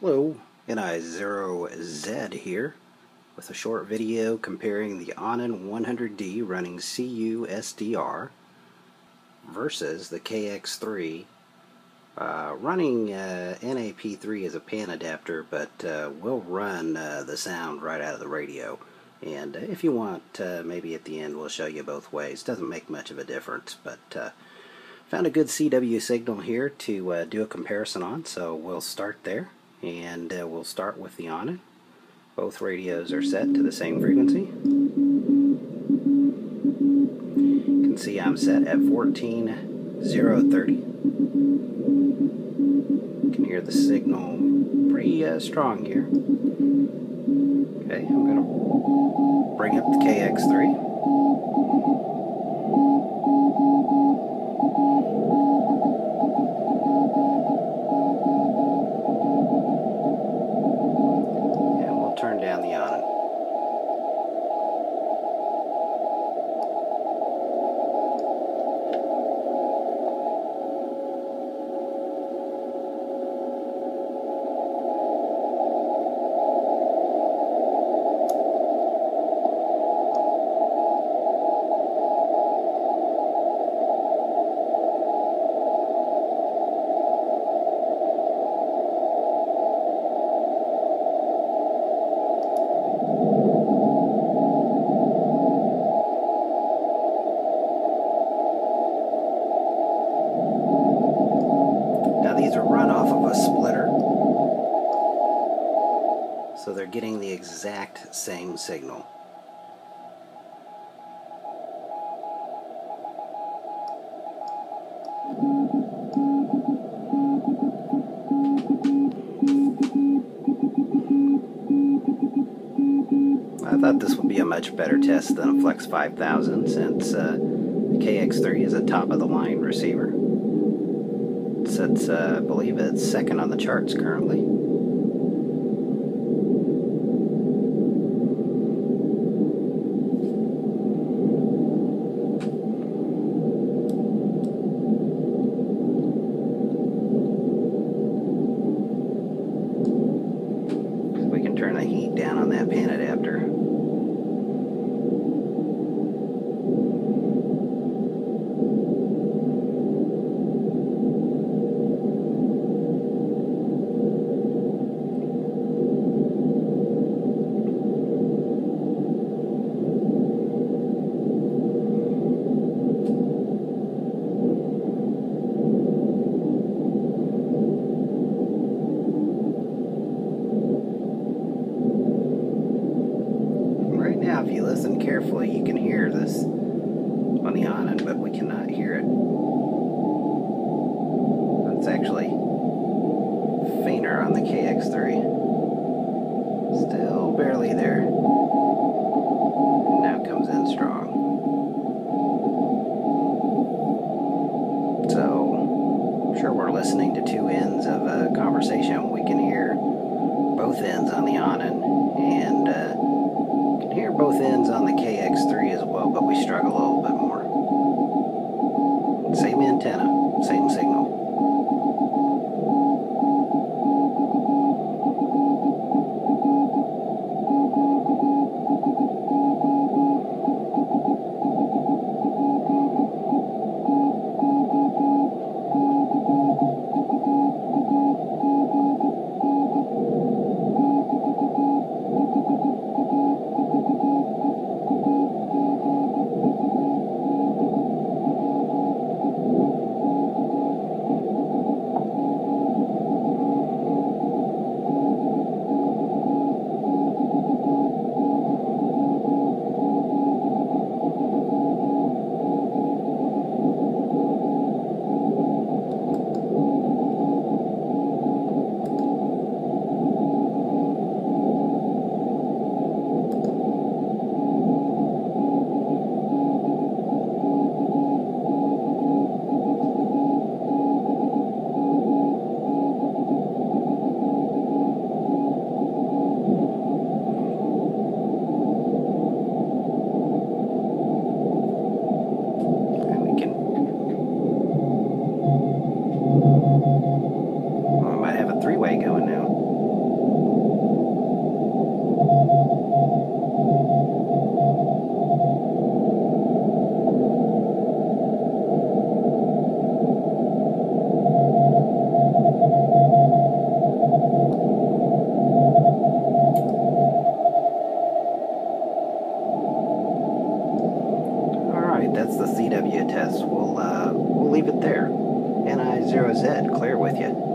Hello, NI0Z here with a short video comparing the Anan 100D running CU SDR versus the KX3 uh, running uh, NAP3 as a pan adapter but uh, will run uh, the sound right out of the radio. And uh, if you want uh, maybe at the end we'll show you both ways. Doesn't make much of a difference but found a good CW signal here to do a comparison on so we'll start there and uh, we'll start with the Anan. Both radios are set to the same frequency. You can see I'm set at 14030. You can hear the signal pretty uh, strong here. Okay, I'm going to bring up the KX3. So they're getting the exact same signal. I thought this would be a much better test than a Flex 5000 since uh, the KX3 is a top of the line receiver. It's, uh, I believe it's second on the charts currently. If you listen carefully, you can hear this on the Anan, but we cannot hear it. It's actually fainter on the KX3. Still barely there. Now comes in strong. So, I'm sure we're listening to two ends of a conversation. We can hear both ends on the Anan, and uh, hear both ends on the KX3 as well, but we struggle a little bit more. Same antenna, same signal. three-way going now. That's the CW test. We'll, uh, we'll leave it there. NI0Z, clear with you.